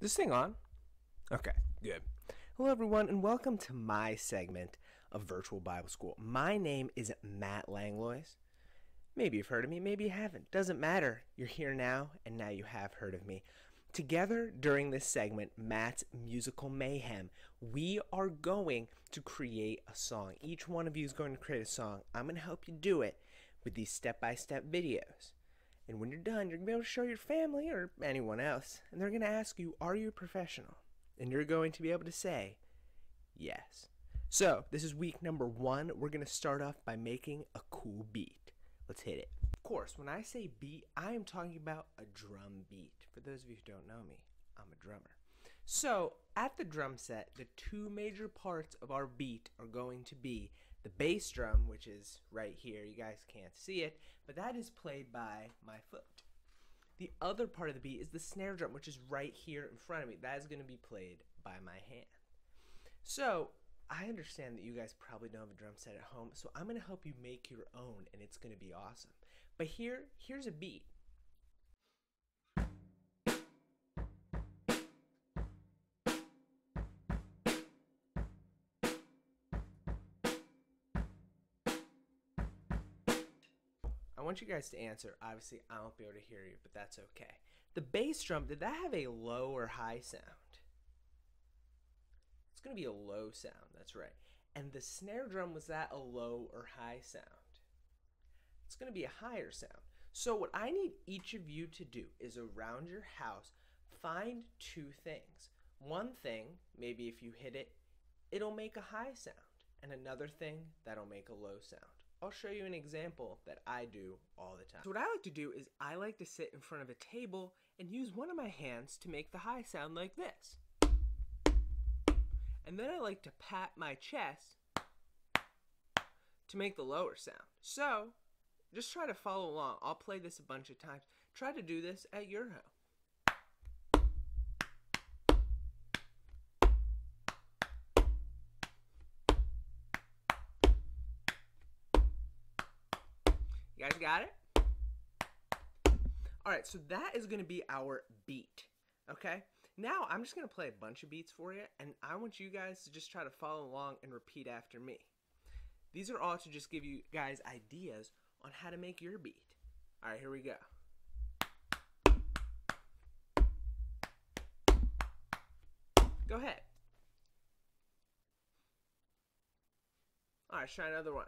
This thing on? Okay, good. Hello, everyone, and welcome to my segment of Virtual Bible School. My name is Matt Langlois. Maybe you've heard of me, maybe you haven't. Doesn't matter. You're here now, and now you have heard of me. Together during this segment, Matt's Musical Mayhem, we are going to create a song. Each one of you is going to create a song. I'm going to help you do it with these step by step videos. And when you're done, you're going to be able to show your family or anyone else, and they're going to ask you, Are you a professional? And you're going to be able to say, Yes. So, this is week number one. We're going to start off by making a cool beat. Let's hit it. Of course, when I say beat, I am talking about a drum beat. For those of you who don't know me, I'm a drummer. So, at the drum set, the two major parts of our beat are going to be the bass drum, which is right here. You guys can't see it, but that is played by my foot. The other part of the beat is the snare drum, which is right here in front of me. That is going to be played by my hand. So, I understand that you guys probably don't have a drum set at home, so I'm going to help you make your own and it's going to be awesome. But here, here's a beat. I want you guys to answer. Obviously, I won't be able to hear you, but that's okay. The bass drum, did that have a low or high sound? It's going to be a low sound, that's right. And the snare drum, was that a low or high sound? It's going to be a higher sound. So, what I need each of you to do is around your house, find two things. One thing, maybe if you hit it, it'll make a high sound, and another thing that'll make a low sound. I'll show you an example that I do all the time. So what I like to do is I like to sit in front of a table and use one of my hands to make the high sound like this. And then I like to pat my chest to make the lower sound. So just try to follow along. I'll play this a bunch of times. Try to do this at your home. You guys got it? All right, so that is going to be our beat. Okay? Now I'm just going to play a bunch of beats for you, and I want you guys to just try to follow along and repeat after me. These are all to just give you guys ideas on how to make your beat. All right, here we go. Go ahead. All right, try another one.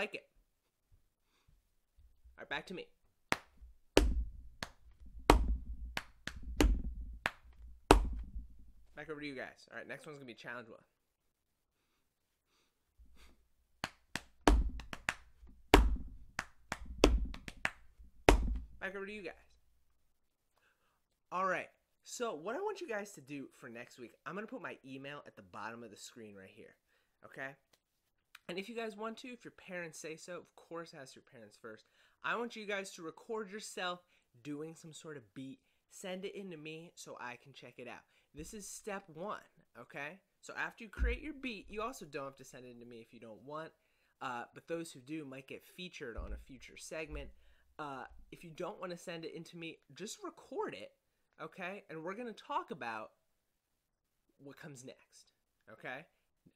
Like it. All right, back to me. Back over to you guys. All right, next one's gonna be challenge one. Back over to you guys. All right. So what I want you guys to do for next week, I'm gonna put my email at the bottom of the screen right here. Okay. And if you guys want to, if your parents say so, of course ask your parents first. I want you guys to record yourself doing some sort of beat. Send it in to me so I can check it out. This is step one, okay? So after you create your beat, you also don't have to send it in to me if you don't want. Uh, but those who do might get featured on a future segment. Uh, if you don't want to send it into me, just record it, okay? And we're going to talk about what comes next, okay?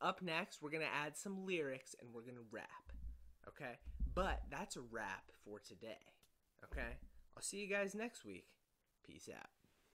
Up next, we're going to add some lyrics and we're going to rap, okay? But that's a wrap for today, okay? I'll see you guys next week. Peace out.